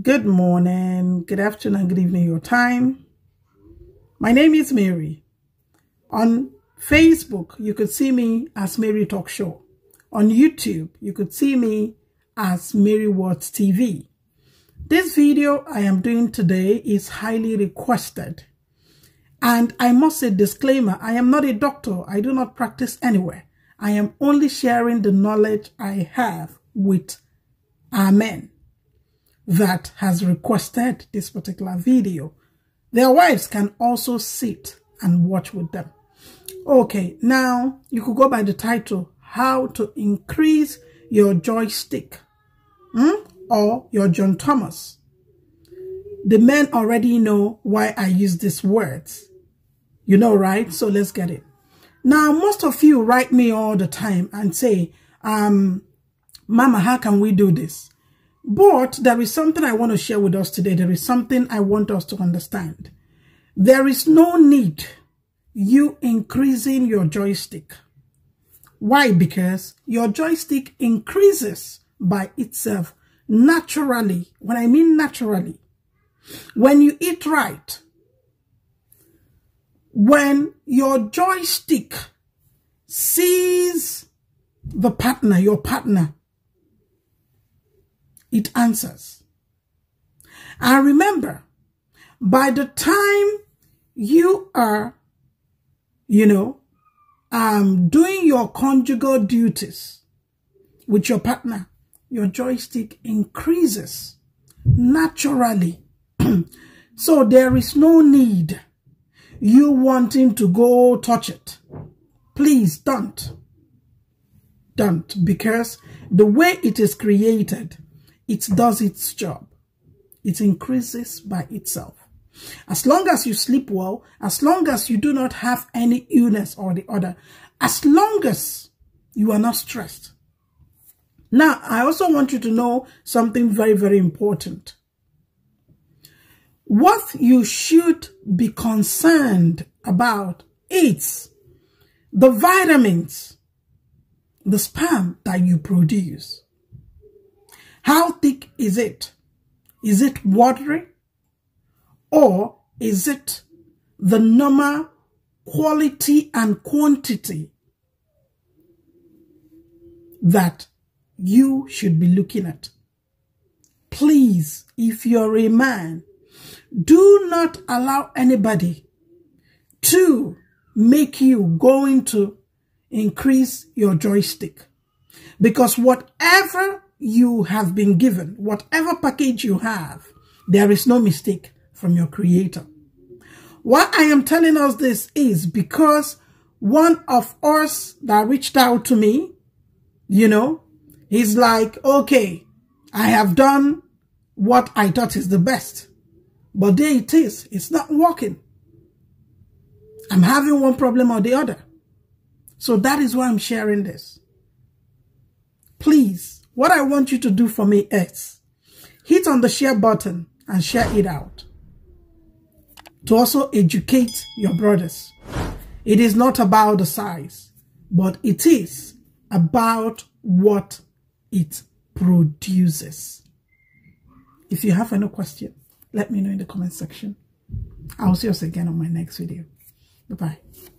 Good morning, good afternoon, good evening, your time. My name is Mary. On Facebook, you could see me as Mary Talk Show. On YouTube, you could see me as Mary's World TV. This video I am doing today is highly requested. And I must say disclaimer, I am not a doctor. I do not practice anywhere. I am only sharing the knowledge I have with Amen that has requested this particular video. Their wives can also sit and watch with them. Okay, now you could go by the title, How to Increase Your Joystick hmm? or your John Thomas. The men already know why I use these words. You know, right? So let's get it. Now, most of you write me all the time and say, um, Mama, how can we do this? But there is something I want to share with us today. There is something I want us to understand. There is no need you increasing your joystick. Why? Because your joystick increases by itself naturally. When I mean naturally, when you eat right, when your joystick sees the partner, your partner, it answers. And remember, by the time you are, you know, um, doing your conjugal duties with your partner, your joystick increases naturally. so there is no need you wanting to go touch it. Please don't. Don't because the way it is created it does its job. It increases by itself. As long as you sleep well, as long as you do not have any illness or the other, as long as you are not stressed. Now, I also want you to know something very, very important. What you should be concerned about is the vitamins, the sperm that you produce. How thick is it? Is it watery? Or is it the normal quality and quantity that you should be looking at? Please, if you're a man, do not allow anybody to make you going to increase your joystick. Because whatever you have been given, whatever package you have, there is no mistake from your creator. Why I am telling us this is because one of us that reached out to me, you know, he's like, okay, I have done what I thought is the best, but there it is. It's not working. I'm having one problem or the other. So that is why I'm sharing this. Please what I want you to do for me is hit on the share button and share it out to also educate your brothers. It is not about the size, but it is about what it produces. If you have any question, let me know in the comment section. I'll see you again on my next video. Bye-bye.